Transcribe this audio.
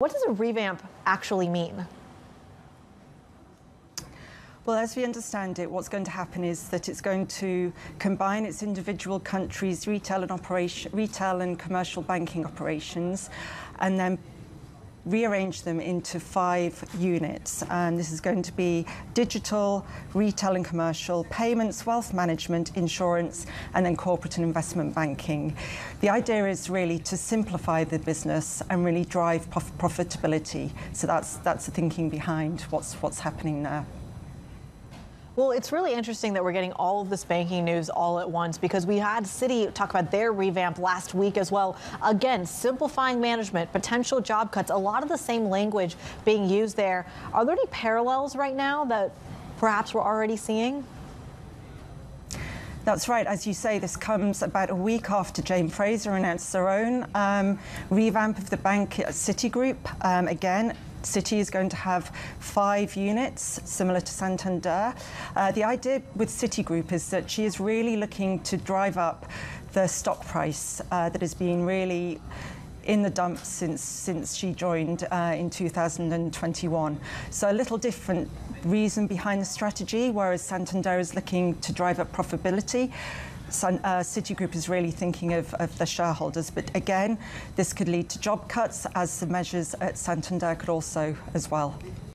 What does a revamp actually mean? Well, as we understand it, what's going to happen is that it's going to combine its individual countries' retail and operation, retail and commercial banking operations, and then rearrange them into five units. And this is going to be digital, retail and commercial, payments, wealth management, insurance, and then corporate and investment banking. The idea is really to simplify the business and really drive prof profitability. So that's, that's the thinking behind what's, what's happening there. Well, it's really interesting that we're getting all of this banking news all at once because we had Citi talk about their revamp last week as well. Again, simplifying management, potential job cuts, a lot of the same language being used there. Are there any parallels right now that perhaps we're already seeing? That's right. As you say, this comes about a week after Jane Fraser announced her own um, revamp of the bank at Citigroup. Um, again, Citi is going to have five units, similar to Santander. Uh, the idea with Citigroup is that she is really looking to drive up the stock price uh, that has been really in the dumps since since she joined uh, in 2021. So a little different reason behind the strategy, whereas Santander is looking to drive up profitability. Sun, uh, Citigroup is really thinking of, of the shareholders. But again, this could lead to job cuts as the measures at Santander could also as well.